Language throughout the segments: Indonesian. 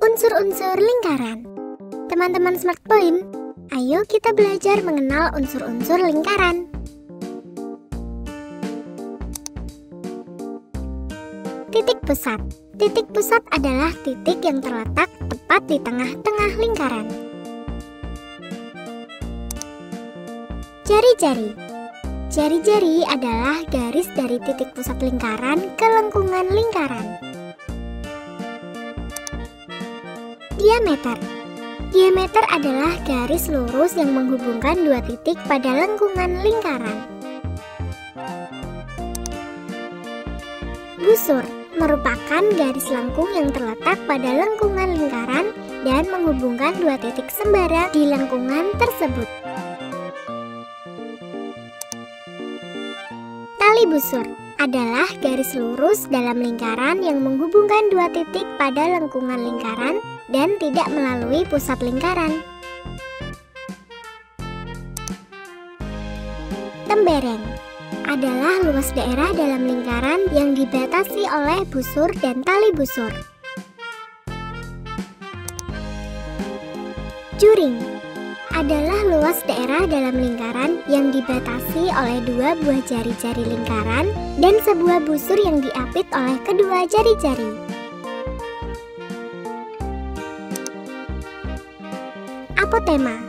Unsur-unsur lingkaran Teman-teman Smart Point, ayo kita belajar mengenal unsur-unsur lingkaran. Titik pusat Titik pusat adalah titik yang terletak tepat di tengah-tengah lingkaran. Jari-jari Jari-jari adalah garis dari titik pusat lingkaran ke lengkungan lingkaran. Diameter Diameter adalah garis lurus yang menghubungkan dua titik pada lengkungan lingkaran. Busur merupakan garis lengkung yang terletak pada lengkungan lingkaran dan menghubungkan dua titik sembara di lengkungan tersebut. Tali busur adalah garis lurus dalam lingkaran yang menghubungkan dua titik pada lengkungan lingkaran dan tidak melalui pusat lingkaran. Tembereng adalah luas daerah dalam lingkaran yang dibatasi oleh busur dan tali busur. Juring adalah luas daerah dalam lingkaran yang dibatasi oleh dua buah jari-jari lingkaran dan sebuah busur yang diapit oleh kedua jari-jari. Apotema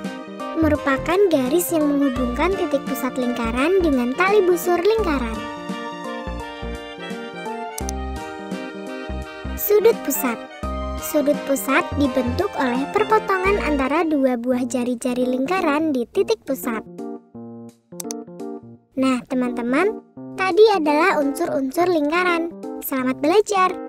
merupakan garis yang menghubungkan titik pusat lingkaran dengan tali busur lingkaran. Sudut pusat Sudut pusat dibentuk oleh perpotongan antara dua buah jari-jari lingkaran di titik pusat. Nah, teman-teman, tadi adalah unsur-unsur lingkaran. Selamat belajar!